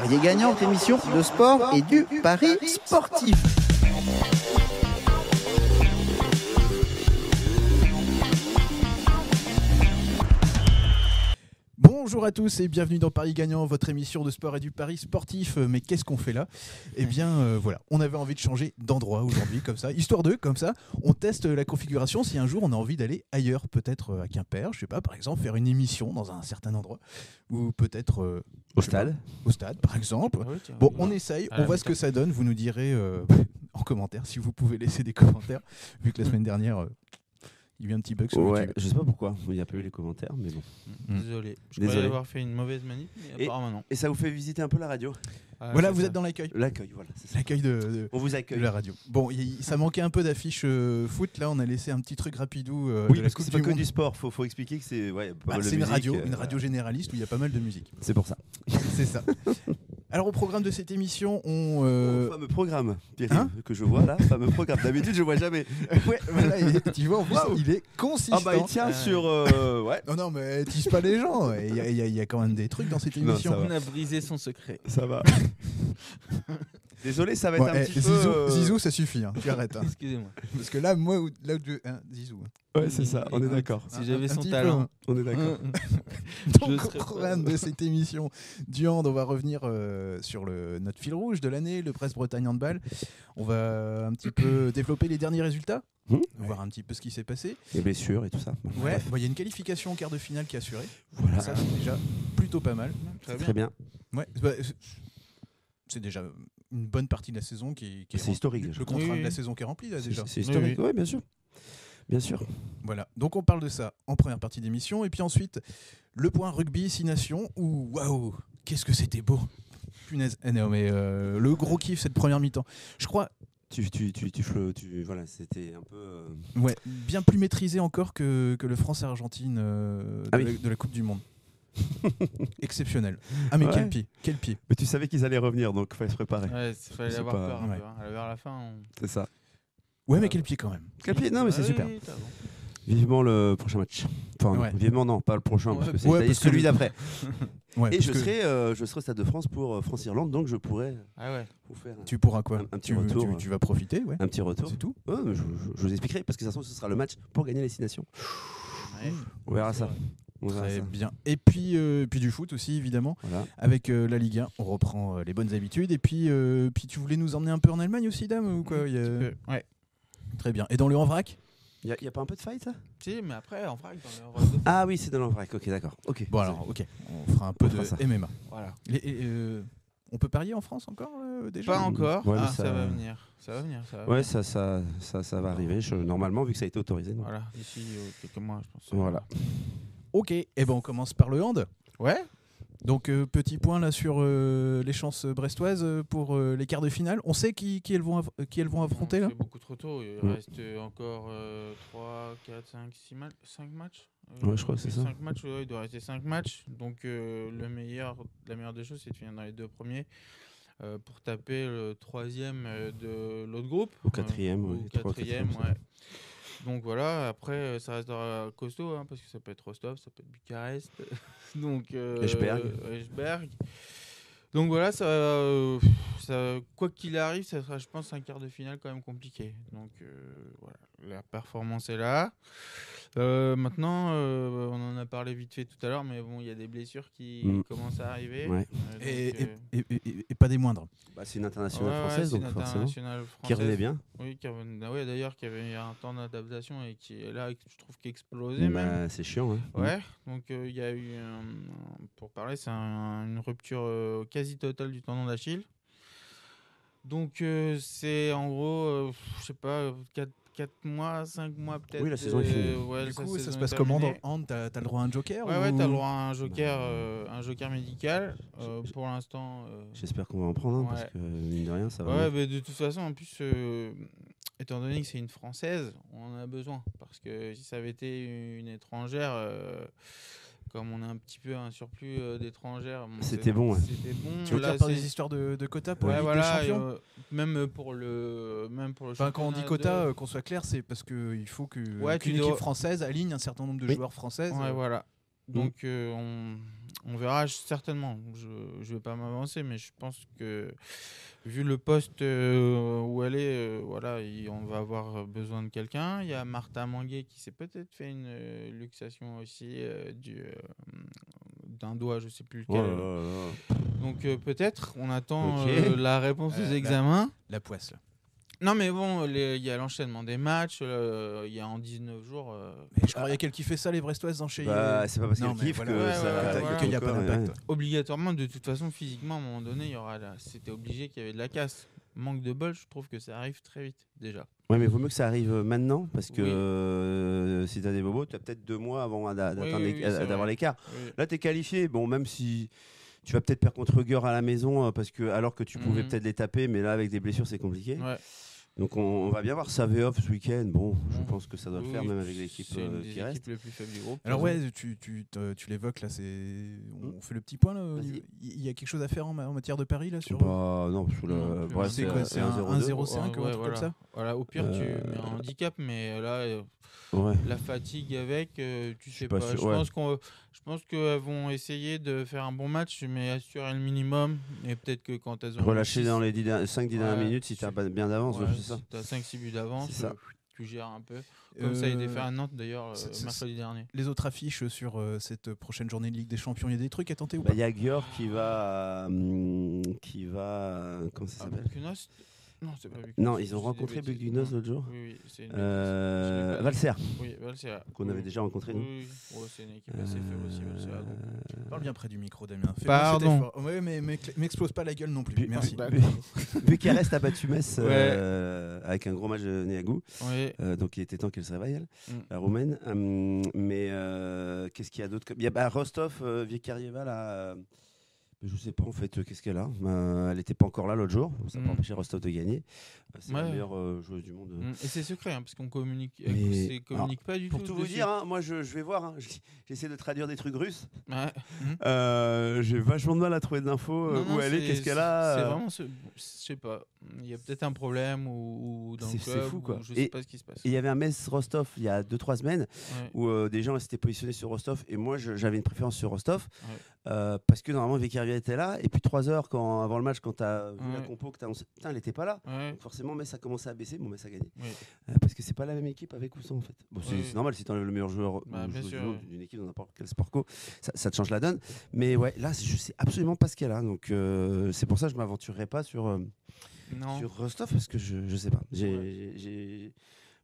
Parier gagnant, émission de sport et du pari sportif. Bonjour à tous et bienvenue dans Paris Gagnant, votre émission de sport et du pari sportif. Euh, Mais qu'est-ce qu'on fait là? Eh bien, euh, voilà, on avait envie de changer d'endroit aujourd'hui, comme ça, histoire de, comme ça, on teste la configuration si un jour on a envie d'aller ailleurs, peut-être euh, à Quimper, je sais pas, par exemple, faire une émission dans un certain endroit, ou peut-être euh, Au pas, stade au stade, par exemple. Ah tiens, Bon, on essaye, on la voit ce que ça donne. Vous nous direz euh, en commentaire si vous pouvez laisser des commentaires, vu que la semaine dernière, euh, il y a eu un petit bug sur Ouais, YouTube. je sais pas pourquoi, il n'y a pas eu les commentaires, mais bon. Désolé. Je Désolé. croyais avoir fait une mauvaise manip, mais Et- apparemment non. Et ça vous fait visiter un peu la radio? Ah, Voilà, vous ça. êtes dans l'accueil. L'accueil, voilà. L'accueil de, de- On vous de accueille. la radio. Bon, y- ça manquait un peu d'affiches euh, foot. Là, on a laissé un petit truc rapidou euh, Oui, de la parce que c'est du pas que du sport, faut, faut expliquer que c'est ouais, pas Bah, mal de c'est une musique, radio, euh, une radio généraliste où il y a pas mal de musique. C'est pour ça. C'est ça. Alors, au programme de cette émission, on. euh, fameux programme, Pierre, Hein que je vois là, fameux programme. D'habitude, je vois jamais. ouais, voilà, tu vois, en plus, il est consistant. Ah bah il tient sur euh, ouais. Non, non, mais tease pas les gens. Il y, a- y y quand même des trucs dans cette Non, émission. va. On a brisé son secret. Ça va. Désolé, ça va être Bon, un eh, petit Zizou, peu. euh, Zizou, ça suffit. hein, tu arrêtes. hein. Excusez-moi. Parce que là, moi, là où tu- hein, Zizou. Ouais, c'est ça. On est d'accord. Si j'avais son peu, talent. hein. On est d'accord. Donc, Je au serais programme pas- de cette émission du hand, on va revenir euh, sur le, notre fil rouge de l'année, le Brest-Bretagne Handball. On va un petit peu développer les derniers résultats, Mmh. voir un petit peu ce qui s'est passé. Les blessures et tout ça. Ouais, Bon, il y a une qualification en quart de finale qui est assurée. Voilà. Ça, c'est déjà plutôt pas mal. Très bien. Très bien. Ouais, bah, c'est- déjà une bonne partie de la saison qui, qui est C'est historique, Le déjà. contrat Oui, de la saison qui est rempli là déjà. C'est historique. Oui, Ouais, bien sûr. Bien sûr. Voilà, donc on parle de ça en première partie d'émission. Et puis ensuite, le point rugby 6 nations où, waouh, qu'est-ce que c'était beau Punaise. Eh non, mais euh, le gros kiff cette première mi-temps. Je crois, Tu, tu, tu, tu, voilà, c'était un peu. euh, ouais, bien plus maîtrisé encore que, que le France-Argentine euh, de, Ah oui. de la Coupe du Monde. Exceptionnel. Ah mais Ouais. quel pied, quel pied. Mais tu savais qu'ils allaient revenir, donc fallait se préparer. Ouais, il fallait C'est avoir pas- peur un ouais. peu. hein. Vers la fin, on... C'est ça. Ouais, mais quel pied quand même. Quel pied Non, mais c'est Ah super. oui. Vivement le prochain match. Enfin, Ouais. vivement, non, pas le prochain, parce Ouais, que c'est ouais, parce que celui d'après. Ouais, Et je que serai, euh, je serai au Stade de France pour euh, France-Irlande, donc je pourrais Ah ouais. vous faire un, Tu pourras quoi? Un- un petit tu, retour, tu- euh. tu vas profiter, ouais. un petit retour. C'est tout. Je, je- je vous expliquerai, parce que de toute façon, ce sera le match pour gagner les six nations. Ouais. On verra ça. Très bien. Et puis, euh, puis du foot aussi, évidemment. Voilà. Avec euh, la Ligue 1, on reprend euh, les bonnes habitudes. Et puis, euh, puis tu voulais nous emmener un peu en Allemagne aussi, dame ou quoi Il y a- Ouais. Très bien. Et dans le en vrac? Il n'y a, pas un peu de fight, ça? Si, mais après, en vrac, dans le en vrac de- Ah oui, c'est dans l'envrac. Ok, d'accord. Ok. Bon alors, ok, on fera un peu On de ça. MMA. Voilà. Les- et, euh, on peut parier en France encore euh, déjà? Pas encore. Ouais, ah, ça... ça- va venir. Ça va venir. Ça va Ouais, venir. ça, ça, ça, ça va arriver, je- normalement, vu que ça a été autorisé. donc. Voilà, d'ici euh, quelques mois, je pense. Voilà. Ok, et ben on commence par le hand. Ouais. Donc euh, petit point là sur euh, les chances brestoises euh, pour euh, les quarts de finale. On sait qui, qui elles vont qui elles vont affronter là? C'est beaucoup trop tôt. Il Ouais. reste euh, encore 3, 4, 5, 6 matchs. 5 matchs Ouais, je crois que c'est ça. 5 matchs, ouais, il doit rester 5 matchs. Donc euh, le meilleur, la meilleure des choses, c'est de finir dans les deux premiers. euh, pour taper le troisième de l'autre groupe. Au quatrième, Euh, ouais, au quatrième, quatrième, ça. ouais. Donc voilà, après euh, ça restera costaud hein, parce que ça peut être Rostov, ça peut être Bucarest, donc euh, Eschberg. Eschberg. Donc voilà, ça, euh, ça, quoi qu'il arrive, ça sera, je pense, un quart de finale quand même compliqué. Donc euh, voilà, la performance est là. Euh, maintenant, euh, on en a parlé vite fait tout à l'heure, mais bon, il y a des blessures qui Mm. commencent à arriver. Ouais. Euh, et, donc, et- et- et- et pas des moindres. Bah, c'est une internationale ouais, ouais, française, c'est donc une forcément. internationale Qui revenait française. bien. Oui, qui revenait- ah ouais, d'ailleurs, qui avait un temps d'adaptation et qui est là, je trouve explosait même. Bah, c'est chiant. Hein. Ouais, donc euh, il y a eu, pour parler, c'est un- une rupture euh, quasi totale du tendon d'Achille. Donc euh, c'est en gros, euh, je sais pas, 4, mois, 5 mois peut-être. Oui, la saison est finie. ouais, du coup, ça se passe comment dans hand T'as as le droit à un joker Ouais, ouais, ou- t'as le droit à un joker, Bah, euh, un joker médical. Euh, pour l'instant. euh, J'espère qu'on va en prendre un, parce Ouais. que mine de rien, ça va. Ouais, mais de toute façon, en plus, euh, étant donné que c'est une française, on en a besoin. Parce que si ça avait été une étrangère, euh, comme on a un petit peu un surplus euh, d'étrangères, bon, C'était bon, ouais. Bon. Tu veux Là, dire par des histoires de, de quotas pour Ouais, la Ligue des voilà, champions euh, même pour le, même pour le. Enfin, quand on dit quota, de- euh, qu'on soit clair, c'est parce qu'il faut que Ouais, qu'une tu équipe française aligne un certain nombre de Oui. joueurs françaises. Ouais, euh, voilà. Donc euh, on, on verra certainement. Je ne vais pas m'avancer, mais je pense que vu le poste euh, où elle est, euh, voilà, il- on va avoir besoin de quelqu'un. Il y a Martha Manguet qui s'est peut-être fait une euh, luxation aussi du, d'un doigt, je sais plus Oh lequel. là là là. Donc peut-être, on attend la réponse aux examens. La poisse, là. Non mais bon, il y a l'enchaînement des matchs, euh, il y a en 19 jours. euh, Mais je croyais qu'elle kiffait ça, les Brestoises, d'enchaîner. Bah, c'est pas parce mais kiffe voilà. que Ouais, ça ouais, qu'il n'y a pas d'impact. ouais. obligatoirement, de toute façon, physiquement, à un moment donné, il y aura la- c'était obligé qu'il y avait de la casse. Manque de bol, je trouve que ça arrive très vite déjà. Ouais, mais il vaut mieux que ça arrive maintenant parce que Oui. euh, si t'as des bobos, tu as peut-être deux mois avant oui, oui, d'avoir l'écart. Oui. Là, tu es qualifié. Bon, même si tu vas peut-être perdre contre Geur à la maison euh, parce que alors que tu pouvais Mhm. peut-être les taper, mais là avec des blessures, c'est compliqué. Ouais. Donc on, on va bien voir Saveoff ce week-end. Bon, je Mhm. pense que ça doit le Oui, faire oui, même avec l'équipe c'est euh, qui équipes reste. les plus faibles du groupe. Alors ouais, tu, tu, te- tu l'évoques là, c'est on fait le petit point là. Il y a quelque chose à faire en, ma- en matière de Paris là sur. Bah, non, C'est quoi, c'est un 1-0-2. 1-0. façon. 0,5 ou un truc comme ça Voilà, au pire, tu Euh, mets un handicap, mais là, euh, Ouais. la fatigue avec, euh, tu sais pas je, ouais. pense qu'on, je pense qu'elles vont essayer de faire un bon match, mais assurer le minimum. Et peut-être que quand elles ont Relâcher dans les 5-10 dernières Ouais, minutes si tu as bien d'avance, Ouais, si t'as 5-6 buts d'avance, tu gères un peu. Comme ça a été Euh, fait à Nantes d'ailleurs euh, mercredi dernier. Les autres affiches sur euh, cette prochaine journée de Ligue des Champions, il y a des trucs à tenter ou Bah, pas? Il y a Gior qui va. qui va. Comment ça Ah, s'appelle? Non, c'est pas Buckunos. Non, ils ont rencontré Non. l'autre jour. Oui, oui, c'est une Euh, Valser. Oui, Valser. qu'on Oui, avait oui. déjà rencontré Oui, nous. oui. Ouais, c'est une équipe assez faible aussi, Valser. donc. Euh, Parle bien près du micro, Damien. Fais Pardon. bien cet effort. Ouais, mais mais- m'explose pas la gueule non plus. Bu- Merci. Bu- Bucarest a battu Metz Ouais. euh, avec un gros match de Néagou. Oui. Euh, donc il était temps qu'elle se réveille, elle, Mm. la roumaine. Hum, mais euh, qu'est-ce qu'il y a d'autre comme- Il y a bah, Rostov, euh, Viekarieva, là. euh, je sais pas en fait euh, qu'est-ce qu'elle a. Euh, elle n'était pas encore là l'autre jour. Ça n'a pas Mm. empêché Rostov de gagner. Euh, C'est la Ouais. meilleure euh, joueuse du monde. Mm. Et c'est secret, hein, parce qu'on communique, Mais- communique pas du Pour tout. tout vous dire, hein, moi je, je vais voir. hein. J'essaie de traduire des trucs russes. Ouais. Euh, J'ai vachement de mal à trouver d'infos euh, où non, elle est, qu'est-ce qu'elle a. C'est vraiment, ce- je sais pas. Il y a peut-être un problème ou, ou dans le C'est- fou, quoi. je Et- sais pas ce qui se passe. Il y avait un Metz Rostov il y a 2-3 semaines Ouais. où des gens s'étaient positionnés sur Rostov et moi j'avais une préférence sur Rostov. Euh, parce que normalement Vicario était là et puis 3 heures quand, avant le match quand tu as vu la compo que tu annoncé, putain elle était pas là. Ouais. Donc forcément Metz a commencé à baisser, bon Metz a gagné. Euh, parce que c'est pas la même équipe avec ou sans en fait. Bon, c'est normal si tu enlèves le meilleur joueur Bah, d'une équipe dans n'importe quel sport co, ça, ça te change la donne. Mais ouais, là je sais absolument pas ce qu'elle a. Donc euh, c'est pour ça que je m'aventurerai pas sur, Rostov parce que je, je sais pas. J'ai-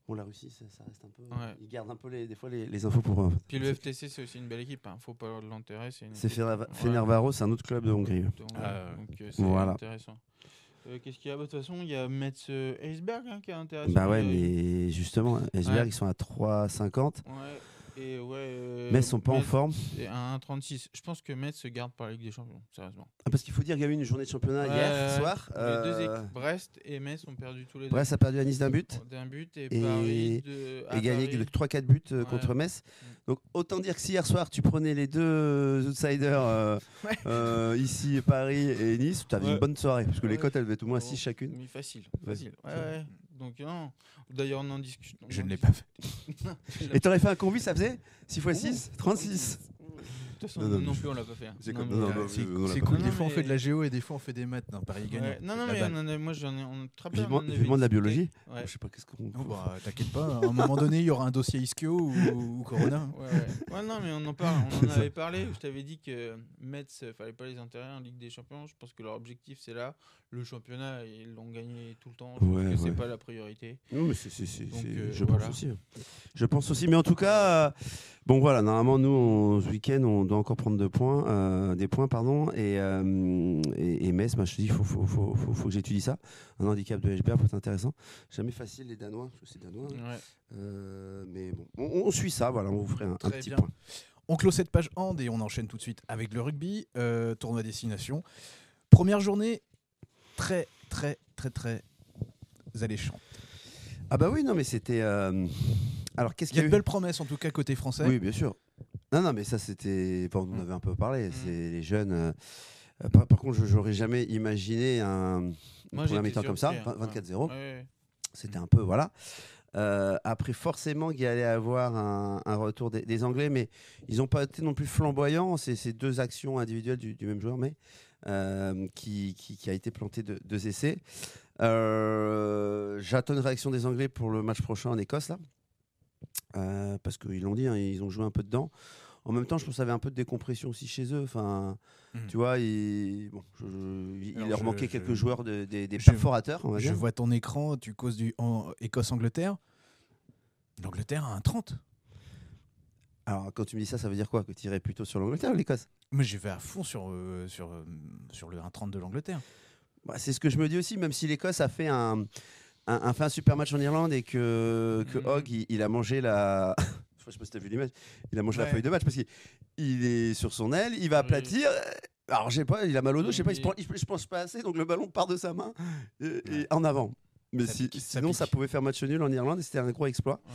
Bon, la Russie, ça, ça reste un peu. Ouais. Ils gardent un peu les, des fois les, les infos pour. euh, Puis le FTC, c'est aussi une belle équipe. Hein. Faut pas l'enterrer. C'est une Ouais. Fenervaro, c'est un autre club de Hongrie. Donc, Ah, donc, euh, c'est voilà. intéressant. Euh, Qu'est-ce qu'il y a? Bah, De toute façon, il y a Metz euh, Eisberg hein, qui est intéressant. Bah ouais, mais justement, Ouais. ils sont à 3,50. Ouais. Et ouais. euh, mais sont pas en forme. à 1,36. Je pense que Metz se garde par la Ligue des Champions, sérieusement. Ah, parce qu'il faut dire qu'il y a eu une journée de championnat hier soir. Les deux Euh, équipes, Brest et Metz, ont perdu tous les deux. Brest a perdu à Nice d'un but D'un but et, Et- Paris de, et gagné Paris. de 3-4 buts euh, Ouais. contre Metz. Mm. Donc autant dire que si hier soir tu prenais les deux outsiders euh, Ouais. euh, ici Paris et Nice, tu avais Ouais. une bonne soirée parce que les cotes elles devaient au moins Oh, 6 chacune. Oui, facile. Facile. Ouais, ouais. Donc, non. D'ailleurs, on en discute. on Je en ne l'ai discute. pas fait. Et t'aurais fait un combi, ça faisait 6 x 6 36. De toute façon, Non, non, non, plus, on l'a pas fait. hein. C'est Non, non, non, non, cool. Des Non, fois on fait de la géo et des fois on fait des maths dans Paris gagnant. Ouais. Non, non, mais balle. on en a- moi, j'en ai. On, te rappelles, Vivement, de la biologie. Ouais. Je sais pas qu'est-ce qu'on. Oh, bah, T'inquiète pas, à un moment donné il y aura un dossier ischio ou, ou Corona. Ouais, ouais. Ouais, non, mais on en parle. On en avait parlé. Je t'avais dit que Metz, euh, fallait pas les enterrer en Ligue des Champions. Je pense que leur objectif, c'est là. Le championnat, ils l'ont gagné tout le temps. Je pense que c'est ouais. pas la priorité. Non, mais c'est, euh, je pense aussi. hein. Je pense aussi. Mais en tout cas, bon voilà, normalement, nous, on- ce week-end, on doit encore prendre deux points, euh, des points, pardon. Et, euh, et, et Metz, bah, je te dis, il faut, faut, faut, faut, faut que j'étudie ça. Un handicap de HBR peut être intéressant. Jamais facile, les Danois, c'est Danois. hein. Euh, mais bon, on, on suit ça, voilà, on vous ferait un, un petit bien. point. On clôt cette page hand et on enchaîne tout de suite avec le rugby, euh, tournoi destination. Première journée très très très très alléchante. Ah bah oui, non, mais c'était. Alors, qu'est-ce Il y qu'il a y a de eu belles promesses en tout cas côté français. Oui, bien sûr. Non, non, mais ça, c'était. Bon, on en Mm. avait un peu parlé. Mm. C'est les jeunes. euh, euh, Par, par contre, je j'aurais jamais imaginé un une Moi, première j'étais mi-temps comme ça, surpris, hein. 20 24-0. Ouais, ouais. C'était un peu. Voilà. Euh, après, forcément, il y allait avoir un, un retour des, des Anglais, mais ils n'ont pas été non plus flamboyants. C'est ces deux actions individuelles du, du même joueur, mais euh, qui, qui, qui a été planté de deux essais. Euh, J'attends une réaction des Anglais pour le match prochain en Écosse, là. Euh, parce qu'ils l'ont dit, hein, ils ont joué un peu dedans. En même temps, je pense qu'il y avait un peu de décompression aussi chez eux. Enfin, Mhm. tu vois, il, bon, je- je- il Alors, leur je- manquait je- quelques joueurs, de- des, des je- perforateurs, on va Je dire. vois ton écran, tu causes du en- Écosse-Angleterre. L'Angleterre a un 30. Alors, quand tu me dis ça, ça veut dire quoi? Que tu irais plutôt sur l'Angleterre ou l'Écosse? Moi, j'y vais à fond sur, euh, sur, euh, sur le 1,30 de l'Angleterre. Bah, C'est ce que je me dis aussi, même si l'Écosse a fait un, un, un- fait un super match en Irlande et que, que Mhm. Hogg, il, il a mangé la. je sais pas si tu as vu l'image. Il a mangé la feuille de match parce qu'il il est sur son aile, il va Oui. aplatir. Alors, je sais pas, il a mal au dos, je sais pas, il se Oui. prend- il- je pense pas assez, donc le ballon part de sa main et, et en avant. Mais Ça si- pique, sinon, ça pouvait faire match nul en Irlande et c'était un gros exploit. Ouais.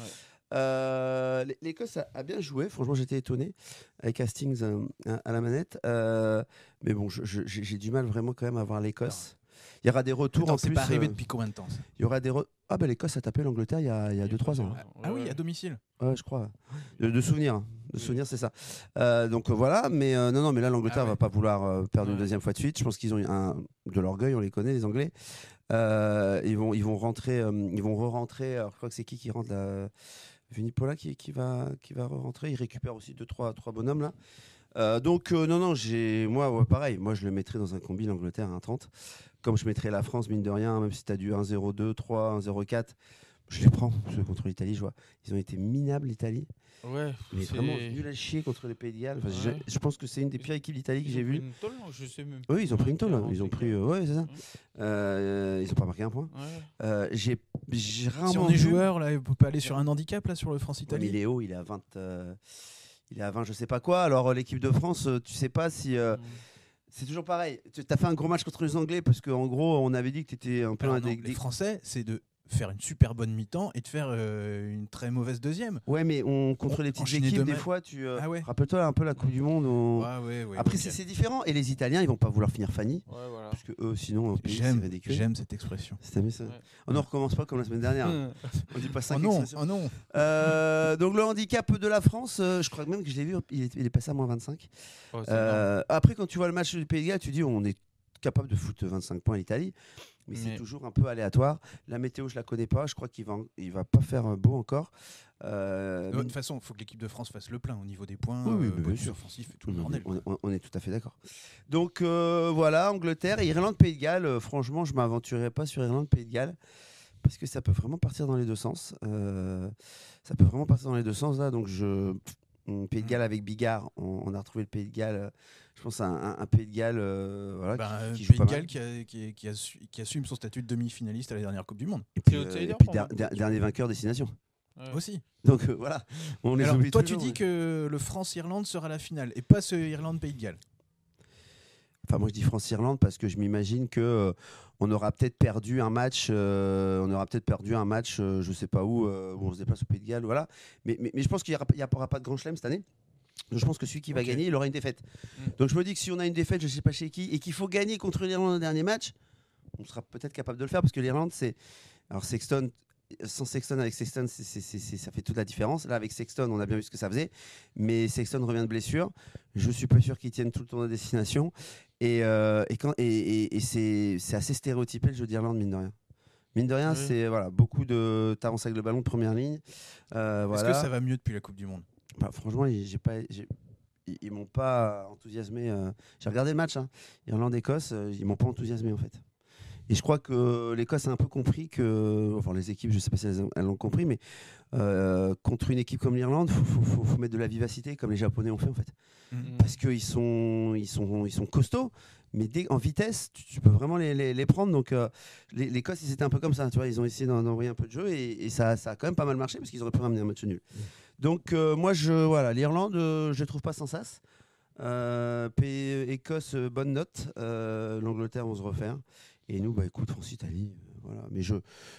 Euh, l'É- L'Écosse a, a bien joué, franchement j'étais étonné avec Hastings euh, à, à la manette. Euh, mais bon, j'ai j'ai du mal vraiment quand même à voir l'Écosse. Il y aura des retours Attends, en c'est plus. pas arrivé euh, depuis combien de temps il y aura des re- Ah bah l'Écosse a tapé l'Angleterre il y a 2-3 ans. Ah, ah oui, à domicile. Ouais, je crois. De, de souvenir. hein. De Oui. souvenir, c'est ça. Euh, donc euh, voilà, mais euh, non, non, mais là l'Angleterre Ah ouais. va pas vouloir perdre une Ouais. deuxième fois de suite. Je pense qu'ils ont un, de l'orgueil, on les connaît, les Anglais. Euh, ils vont, ils vont rentrer, ils vont re-rentrer. Alors je crois que c'est qui qui rentre là Vunipola qui, qui va, qui va rentrer. Il récupère aussi deux, trois, trois bonhommes là. Euh, donc euh, non, non, j'ai, moi, ouais, pareil. Moi, je le mettrais dans un combi l'Angleterre à 1,30. Comme je mettrais la France, mine de rien, même si tu as du 1-0-2, 3, 1-0-4. Je les prends, parce que contre l'Italie, je vois. Ils ont été minables, l'Italie. Ouais, Mais vraiment nul à chier contre les Pays de Galles. Enfin, Ouais. Je, je pense que c'est une des pires équipes d'Italie que Ils j'ai ont pris vues. Je sais même Oui, ils ont pris une plus hein. Ils ont pris. euh, ouais, c'est ça. Euh, ils ont pas marqué un point. Ouais. Euh, j'ai rarement. Si on est vu- joueur, là, on peut pas aller sur un handicap là sur le Ouais, mais France-Italie. Léo, il est à 20. Il est à 20, je sais pas quoi. Alors, euh, l'équipe de France, euh, tu sais pas si. euh, Mm. c'est toujours pareil. Tu as fait un gros match contre les Anglais parce qu'en gros, on avait dit que tu étais un peu Alors un non, des- les Français, c'est de faire une super bonne mi-temps et de faire euh, une très mauvaise deuxième. Ouais, mais on, contre On- les petites équipes, des fois, tu. euh, Ah ouais. Rappelle-toi un peu la Coupe du Monde. on- Ouais, ouais, ouais, Après, c'est différent. Et les Italiens, ils vont pas vouloir finir Fanny. Ouais, voilà. Parce que eux, sinon, J'aime, j'aime cette expression. Aimé ça. On ne recommence pas comme la semaine dernière. On dit pas Oh cinq non, expressions. oh non. Euh, donc le handicap de la France, euh, je crois même que je l'ai vu, il est, il est passé à moins 25. Oh, Euh, après, quand tu vois le match du Pays de Galles, tu dis on est capable de foutre 25 points à l'Italie, mais, c'est toujours un peu aléatoire. La météo, je la connais pas. Je crois qu'il va, il va pas faire euh, beau encore. Euh, De toute façon, il faut que l'équipe de France fasse le plein au niveau des points, Oui, oui, euh, bien sûr. offensifs et tout le on, bordel. on- on- est tout à fait d'accord. Donc euh, voilà, Angleterre, et Irlande, Pays de Galles. franchement, je m'aventurerai pas sur Irlande, Pays de Galles. Parce que ça peut vraiment partir dans les deux sens. Ça peut vraiment partir dans les deux sens là. Donc je, Pays de Galles avec Bigard, on, on a retrouvé le Pays de Galles. euh, Je pense à un, un Pays de Galles, euh, voilà, Ben, qui, qui joue Pays pas de mal. Galles qui, a- qui- qui assu- qui assume son statut de demi-finaliste à la dernière Coupe du Monde. Et puis, euh, outsider et puis pour der- moi. der- dernier vainqueur destination. Ouais. Aussi. Donc euh, voilà, on les Alors, oublie toi, toujours, tu dis mais- que le France-Irlande sera la finale et pas ce Irlande-Pays de Galles. Enfin, moi, je dis France-Irlande parce que je m'imagine que euh, on aura peut-être perdu un match. euh, on aura peut-être perdu un match, euh, je sais pas où, euh, où on se déplace au Pays de Galles, voilà. Mais, mais, mais je pense qu'il n'y aura, pas de grand chelem cette année. Je pense que celui qui va gagner, il aura une défaite. Mm. Donc je me dis que si on a une défaite, je sais pas chez qui, et qu'il faut gagner contre l'Irlande au dernier match, on sera peut-être capable de le faire parce que l'Irlande, c'est. Alors Sexton, sans Sexton, avec Sexton, ça fait toute la différence. Là, avec Sexton, on a bien vu ce que ça faisait. Mais Sexton revient de blessure. Je suis pas sûr qu'il tienne tout le tour de destination. Et, euh, et, quand- et, et- et c'est assez stéréotypé le jeu d'Irlande, mine de rien. Mine de rien, Oui. c'est voilà, beaucoup de. T'avances avec le ballon de première ligne. Euh, Est-ce voilà. que ça va mieux depuis la Coupe du Monde? Bah, franchement, ils- j'ai pas, ils, m'ont pas enthousiasmé. euh. J'ai regardé le match, hein. Irlande-Écosse, ils m'ont pas enthousiasmé en fait. Et je crois que l'Écosse a un peu compris que, enfin les équipes, je sais pas si elles, ont- elles l'ont compris, mais euh, contre une équipe comme l'Irlande, faut, faut, faut- faut mettre de la vivacité comme les Japonais ont fait en fait, Mm. parce qu'ils sont, ils sont, ils sont costauds. Mais dès, en vitesse, tu, tu peux vraiment les, les- les prendre. Donc, euh, l'Écosse, ils étaient un peu comme ça. Tu vois, ils ont essayé d'en- d'envoyer un peu de jeu et, et ça, ça a quand même pas mal marché parce qu'ils auraient pu ramener un match nul. Donc euh, moi je voilà l'Irlande euh, je les trouve pas sans sas. Euh, Pays- Écosse bonne note. Euh, L'Angleterre on se refaire. Et nous bah écoute France Italie euh, voilà. Mais je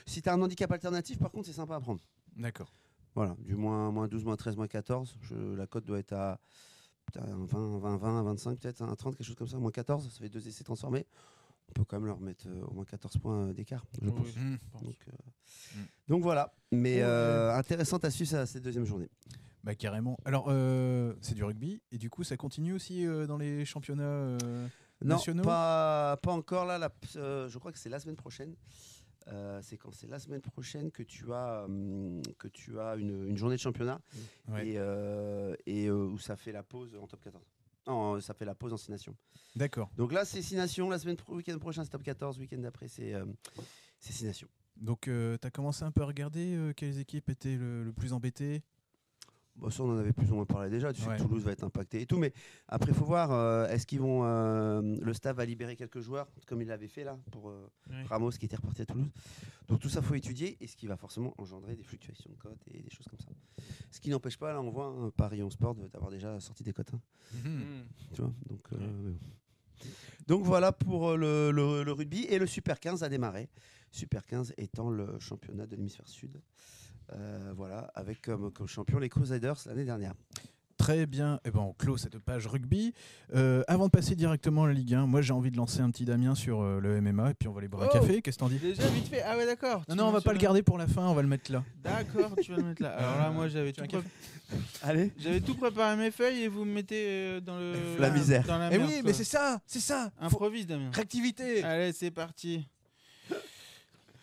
si t'as un handicap alternatif par contre c'est sympa à prendre. D'accord. Voilà du moins moins 12 moins 13 moins 14 je- la cote doit être à putain, un 20 20 20 25 peut-être un 30 quelque chose comme ça moins 14 ça fait deux essais transformés. on peut quand même leur mettre euh, au moins 14 points euh, d'écart, je Oui, pense. Donc, euh, Mm. donc voilà, mais euh, intéressante à suivre ça, cette deuxième journée. Bah carrément. Alors euh, c'est du rugby et du coup ça continue aussi euh, dans les championnats. Euh, Non, Nationaux pas, pas encore là. la- euh, je crois que c'est la semaine prochaine. Euh, c'est quand c'est la semaine prochaine que tu as, hum, que tu as une, une journée de championnat Ouais. et, euh, et euh, où ça fait la pause en top 14. Non, euh, ça fait la pause en 6 nations. D'accord. Donc là, c'est 6 nations. La semaine pro- week-end prochain, c'est top 14. Week-end d'après, c'est euh, c'est 6 nations. Donc tu as commencé un peu à regarder euh, quelles équipes étaient le, le plus embêtées? Bon, ça, on en avait plus ou moins parlé déjà. Tu sais Ouais. que Toulouse va être impacté et tout. Mais après, il faut voir euh, est-ce qu'ils vont. euh, le staff va libérer quelques joueurs, comme il l'avait fait là, pour euh, Ouais. Ramos qui était reparti à Toulouse. Donc tout ça, faut étudier. Et ce qui va forcément engendrer des fluctuations de cotes et des choses comme ça. Ce qui n'empêche pas, là, on voit hein, Paris on Sport d'avoir déjà sorti des cotes. hein, Mm. tu vois donc, euh, Ouais. mais bon. donc voilà pour le, le- le rugby. Et le Super 15 a démarré. Super 15 étant le championnat de l'hémisphère sud. Euh, voilà, avec comme, comme champion les Crusaders l'année dernière. Très bien. Et ben on clôt cette page rugby. Euh, avant de passer directement à la Ligue 1, moi j'ai envie de lancer un petit Damien sur euh, le MMA et puis on va aller boire un Oh café. Qu'est-ce que t'en dis? Déjà vite fait. Ah ouais d'accord. Non non, on va pas le garder pour la fin. On va le mettre là. D'accord, tu vas le mettre là. Alors là, moi j'avais tout, Allez j'avais tout préparé mes feuilles et vous me mettez euh, dans le La misère. Dans la Eh oui, quoi. mais c'est ça, c'est ça. Improvise Damien. Réactivité. Allez, c'est parti.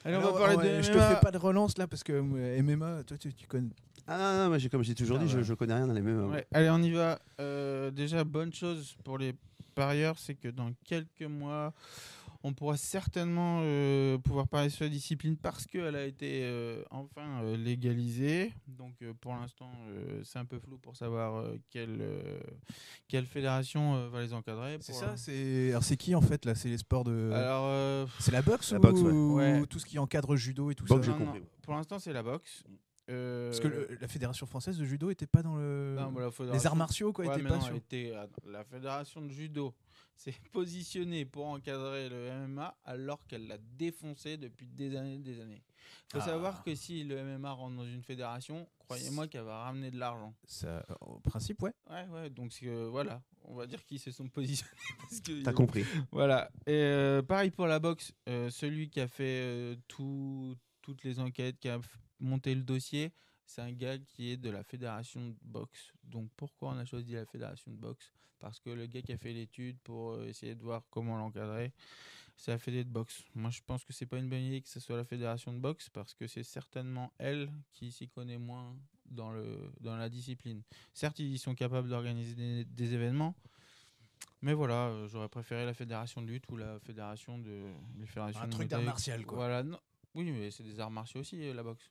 Allez, on va parler de Je te MMA. fais pas de relance là parce que euh, MMA, toi tu, tu connais. Ah non, non, mais j'ai- comme j'ai toujours Ah dit, je, ouais. je connais rien dans les mêmes. Ouais, allez, on y va. Euh, déjà, bonne chose pour les parieurs, c'est que dans quelques mois, on pourra certainement euh, pouvoir parler sur la discipline parce qu'elle a été euh, enfin euh, légalisée. Donc, euh, pour l'instant, euh, c'est un peu flou pour savoir euh, quelle, euh, quelle fédération euh, va les encadrer. C'est ça, c'est. Alors c'est qui en fait là? C'est les sports de. Alors, euh, C'est la boxe La ou boxe, ouais. Ouais. tout ce qui encadre judo et tout Boxe, ça? j'ai non, pour l'instant, c'est la boxe. Euh, Parce que le- la fédération française de judo était pas dans le. non, mais la les arts martiaux quoi, Ouais, était mais pas non, sur. elle était, euh, la fédération de judo s'est positionnée pour encadrer le MMA alors qu'elle l'a défoncé depuis des années et des années. Il faut Ah. savoir que si le MMA rentre dans une fédération, croyez-moi qu'elle va ramener de l'argent. Ça, au principe, ouais. Ouais, ouais, donc que, voilà, on va dire qu'ils se sont positionnés. T'as compris. voilà. Et euh, pareil pour la boxe, euh, celui qui a fait euh, tout- toutes les enquêtes, qui a monté le dossier, c'est un gars qui est de la fédération de boxe. Donc pourquoi on a choisi la fédération de boxe? Parce que le gars qui a fait l'étude pour euh, essayer de voir comment l'encadrer, c'est la fédé de boxe. Moi je pense que c'est pas une bonne idée que ce soit la fédération de boxe parce que c'est certainement elle qui s'y connaît moins dans, le, dans la discipline. Certes, ils sont capables d'organiser des, des événements, mais voilà, euh, j'aurais préféré la fédération de lutte ou la fédération de. Les fédérations Un truc d'art martial, quoi. Voilà, non. Oui, mais c'est des arts martiaux aussi, euh, la boxe.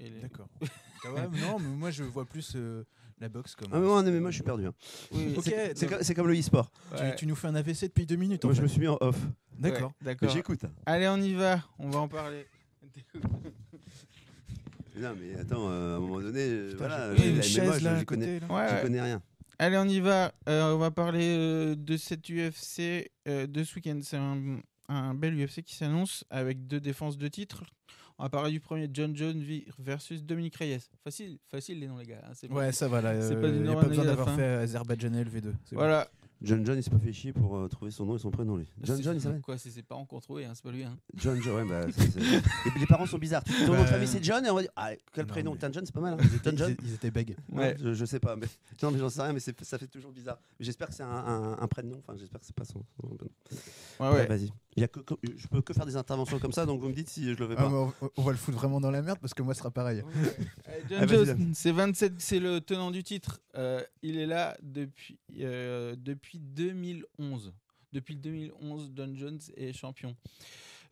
Les- D'accord. Ah ouais, mais non, mais moi je vois plus euh, la boxe comme. Ah, mais moi, en MMA, je suis perdu. hein. Oui, C'est donc, comme le e-sport. tu, ouais, tu nous fais un AVC depuis deux minutes. en Moi, je me suis mis en off. D'accord. ouais, Mais D'accord. j'écoute. Allez, on y va. On va en parler. Non, mais attends, euh, à un moment donné, euh, Putain, voilà, j'ai la une MMA, chaise je- là à connais, côté. là. Ouais, j'y ouais. connais rien. Allez, on y va. Euh, on va parler euh, de cet UFC euh, de ce week-end. C'est un, un bel UFC qui s'annonce avec deux défenses de titre. On va parler du premier John Jones versus Dominique Reyes. Facile, facile les noms, les gars. hein, c'est bon. Ouais, ça va là. C'est euh, pas du y a pas besoin d'avoir hein. fait Azerbaïdjanais LV2. c'est bon. Voilà. John John, il s'est pas fait chier pour euh, trouver son nom et son prénom, lui. John C'est- John, il s'appelle Quoi, c'est ses parents qu'on trouvait, hein, c'est pas lui. Hein. John John, ouais, bah. Les, les parents sont bizarres. Ton nom de Bah, famille, c'est John, et on va dire, ah, quel non, prénom mais- John John, c'est pas mal. Hein. John John Ils, ils étaient bègues. Ouais, je, je sais pas, mais non, mais j'en sais rien, mais ça fait toujours bizarre. J'espère que c'est un, un, un prénom. Enfin, j'espère que c'est pas son. Ouais, Ouais, ouais. Vas-y. Il y a que, que- je peux que faire des interventions comme ça, donc vous me dites si je le fais Ah, pas. mais on, on va le foutre vraiment dans la merde parce que moi ce sera pareil. Allez, John Ah, Jones, c'est 27, c'est le tenant du titre. Euh, il est là depuis, euh, depuis 2011. Depuis 2011, John Jones est champion.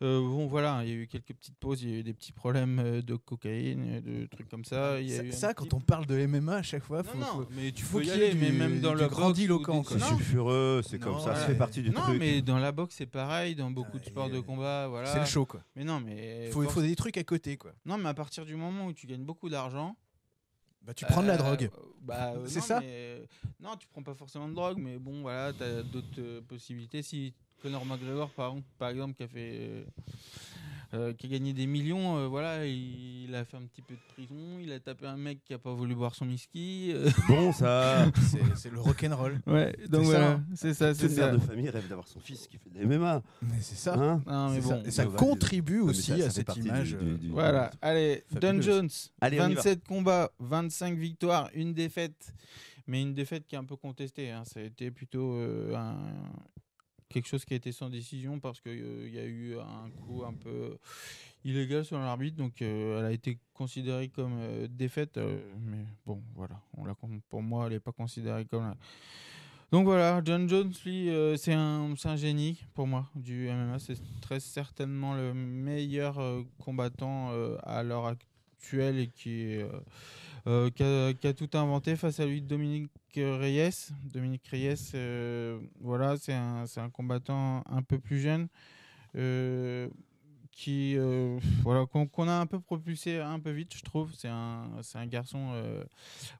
Euh, bon, voilà, il y a eu quelques petites pauses, il y a eu des petits problèmes euh, de cocaïne, de trucs comme ça. Il y a Ça, eu petit- quand on parle de MMA à chaque fois, Non, faut, non, faut- mais tu faut peux y qu'il y aller, mais même dans le grandiloquent, C'est Non, sulfureux, c'est Non, comme ça, ça fait partie du non, truc. mais dans la boxe, c'est pareil, dans beaucoup de sports de euh, combat, voilà. c'est le show quoi. Mais non, mais. Il faut, faut des trucs à côté quoi. Non, mais à partir du moment où tu gagnes beaucoup d'argent, Bah, tu prends de la Euh, drogue. bah, euh, C'est non, ça mais, euh, Non, tu prends pas forcément de drogue, mais bon, voilà, tu as d'autres euh, possibilités. Si Conor McGregor, par, exemple- par exemple, qui a fait. euh, euh, qui a gagné des millions. euh, voilà, il, il a fait un petit peu de prison. Il a tapé un mec qui a pas voulu boire son whisky. euh, Bon, ça. C'est le rock'n'roll. ouais, donc C'est ça, voilà, hein. c'est ça, c'est ça. mère de famille rêve d'avoir son fils qui fait de MMA. Mais c'est ça. Hein Non, mais C'est ça. bon. Et ça contribue Non, mais aussi ça- ça à cette image. du- euh, du- du- Voilà, allez, Don. Jones, Allez, on y va. 27 combats, 25 victoires, une défaite, mais une défaite qui est un peu contestée. hein. Ça a été plutôt euh, un- quelque chose qui a été sans décision parce qu'il y a eu un coup un peu illégal sur l'arbitre, donc euh, elle a été considérée comme euh, défaite, euh, mais bon, voilà, on la, pour moi, elle n'est pas considérée comme... Donc voilà, John Jones, lui, euh, c'est un, un génie pour moi du MMA. C'est très certainement le meilleur euh, combattant euh, à l'heure actuelle et qui, est, euh, qui, a, tout inventé face à lui Dominique Reyes. Dominique Reyes, euh, voilà, c'est un, combattant un peu plus jeune. euh, qui voilà qu'on a un peu propulsé un peu vite je trouve c'est un un garçon